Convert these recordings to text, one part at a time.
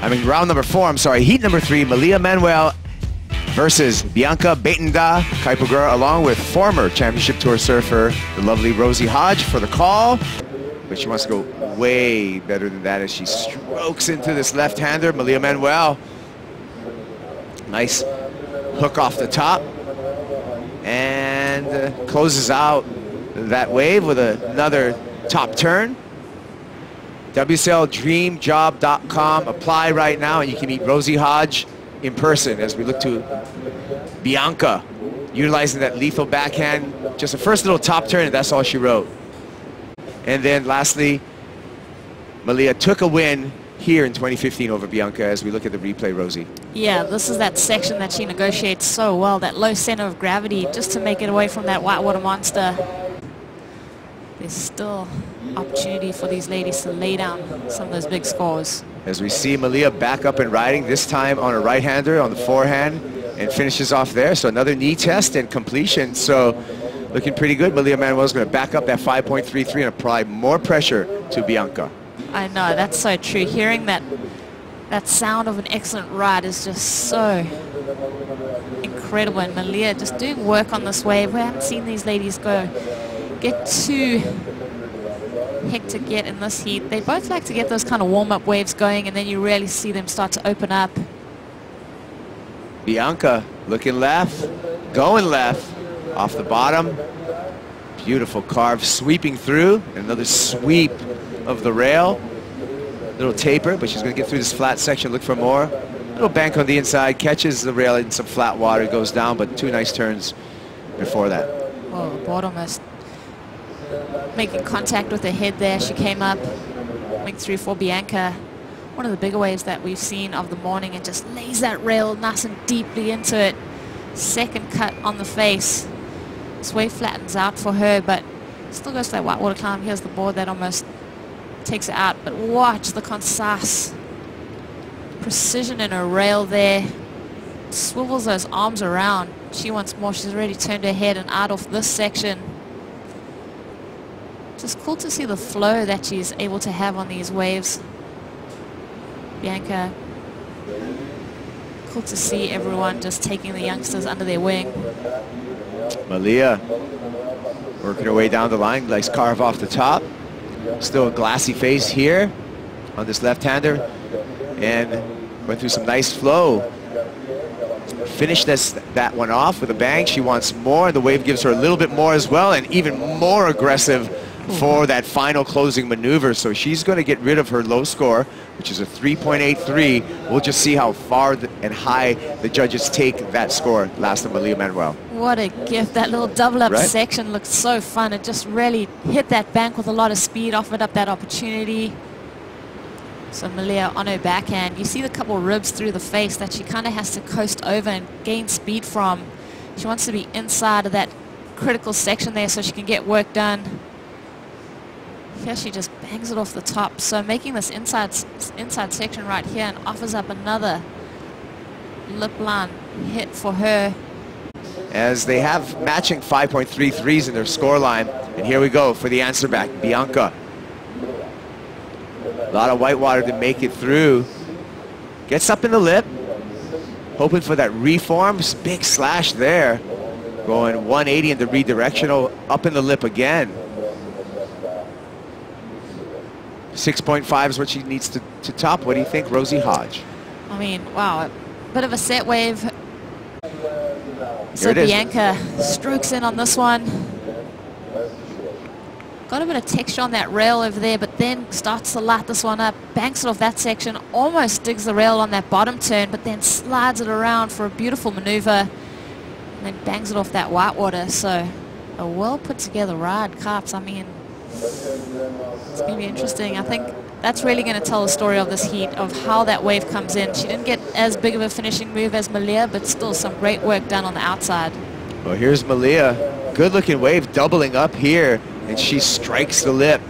I mean, round number four, I'm sorry, heat number three, Malia Manuel versus Bianca Buitendag Kaipagura, along with former championship tour surfer, the lovely Rosie Hodge for the call. But she wants to go way better than that as she strokes into this left-hander, Malia Manuel. Nice hook off the top. And uh, closes out that wave with another top turn. WSLDreamJob.com. Apply right now and you can meet Rosie Hodge in person as we look to Bianca utilizing that lethal backhand. Just a first little top turn and that's all she wrote. And then lastly, Malia took a win here in 2015 over Bianca as we look at the replay, Rosie. Yeah, this is that section that she negotiates so well, that low center of gravity, just to make it away from that whitewater monster. There's still opportunity for these ladies to lay down some of those big scores. As we see Malia back up and riding, this time on a right-hander on the forehand, and finishes off there. So another knee test and completion. So looking pretty good. Malia Manuel is going to back up that 5.33 and apply more pressure to Bianca. I know, that's so true. Hearing that that sound of an excellent ride is just so incredible. And Malia just doing work on this wave. We haven't seen these ladies go get too hectic get in this heat. They both like to get those kind of warm-up waves going and then you really see them start to open up. Bianca looking left, going left, off the bottom. Beautiful carve sweeping through. Another sweep of the rail. Little taper, but she's going to get through this flat section, look for more. Little bank on the inside, catches the rail in some flat water, goes down, but two nice turns before that. Oh, bottom is making contact with the head there. She came up, went through for Bianca. One of the bigger waves that we've seen of the morning and just lays that rail nice and deeply into it. Second cut on the face. This wave flattens out for her, but still goes to that whitewater climb. Here's the board that almost takes it out. But watch the concise precision in her rail there. Swivels those arms around. She wants more. She's already turned her head and out of this section. Just cool to see the flow that she's able to have on these waves. Bianca, cool to see everyone just taking the youngsters under their wing. Malia working her way down the line, nice carve off the top. Still a glassy face here on this left-hander. And went through some nice flow. Finished this, that one off with a bang. She wants more. The wave gives her a little bit more as well and even more aggressive for that final closing maneuver. So she's going to get rid of her low score, which is a 3.83. We'll just see how far and high the judges take that score last of Malia Manuel. What a gift. That little double up right? section looked so fun. It just really hit that bank with a lot of speed, offered up that opportunity. So Malia on her backhand, you see the couple ribs through the face that she kind of has to coast over and gain speed from. She wants to be inside of that critical section there so she can get work done. She just bangs it off the top. So making this inside inside section right here and offers up another lip line hit for her. As they have matching 5.33s in their score line. And here we go for the answer back, Bianca. A lot of whitewater to make it through. Gets up in the lip. Hoping for that reform. Big slash there. Going 180 in the redirectional. Up in the lip again. 6.5 is what she needs to, to top. What do you think, Rosie Hodge? I mean, wow, a bit of a set wave. So Bianca strokes in on this one. Got a bit of texture on that rail over there, but then starts to light this one up, banks it off that section, almost digs the rail on that bottom turn, but then slides it around for a beautiful maneuver, and then bangs it off that whitewater. So a well put together ride, Carps. I mean, it's going to be interesting. I think that's really going to tell the story of this heat, of how that wave comes in. She didn't get as big of a finishing move as Malia, but still some great work done on the outside. Well, here's Malia. Good looking wave doubling up here, and she strikes the lip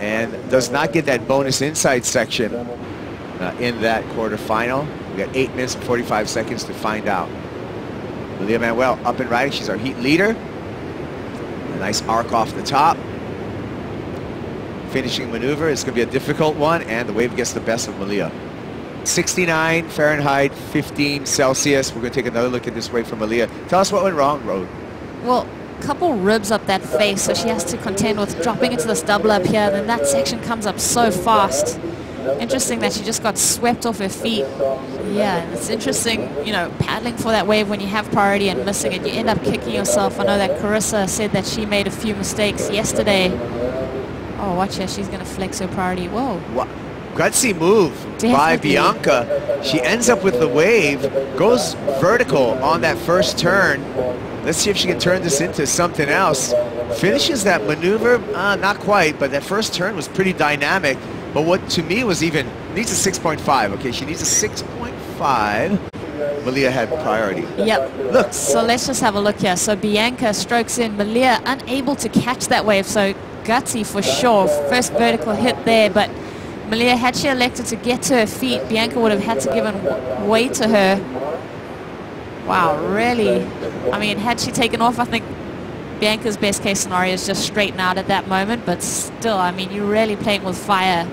and does not get that bonus inside section uh, in that quarterfinal. We got 8 minutes and 45 seconds to find out. Malia Manuel up and riding. She's our heat leader. A nice arc off the top finishing maneuver. It's going to be a difficult one, and the wave gets the best of Malia. 69 Fahrenheit, 15 Celsius. We're going to take another look at this wave from Malia. Tell us what went wrong, Road. Well, a couple ribs up that face, so she has to contend with dropping into this double up here. Then that section comes up so fast. Interesting that she just got swept off her feet. Yeah, it's interesting, you know, paddling for that wave when you have priority and missing it. You end up kicking yourself. I know that Carissa said that she made a few mistakes yesterday. Watch her. She's going to flex her priority. Whoa. What? Gutsy move Definitely. by Bianca. She ends up with the wave, goes vertical on that first turn. Let's see if she can turn this into something else. Finishes that maneuver, uh, not quite, but that first turn was pretty dynamic. But what to me was even, needs a 6.5, okay? She needs a 6.5. Malia had priority. Yep. Look. So let's just have a look here. So Bianca strokes in. Malia unable to catch that wave. So gutsy for sure. First vertical hit there, but Malia, had she elected to get to her feet, Bianca would have had to give way to her. Wow, really? I mean, had she taken off, I think Bianca's best case scenario is just straighten out at that moment, but still, I mean, you're really playing with fire.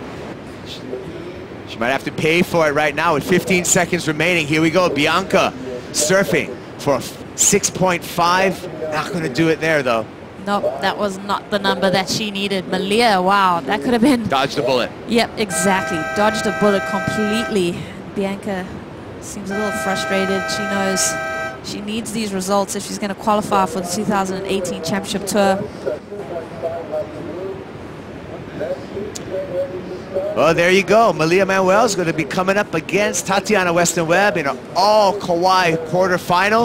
She might have to pay for it right now with 15 seconds remaining. Here we go, Bianca surfing for 6.5. Not going to do it there, though. Nope, that was not the number that she needed. Malia, wow, that could have been... Dodged a bullet. Yep, exactly. Dodged a bullet completely. Bianca seems a little frustrated. She knows she needs these results if she's going to qualify for the 2018 Championship Tour. Well, there you go. Malia Manuel is going to be coming up against Tatiana Weston Webb in an all Kauai quarterfinal.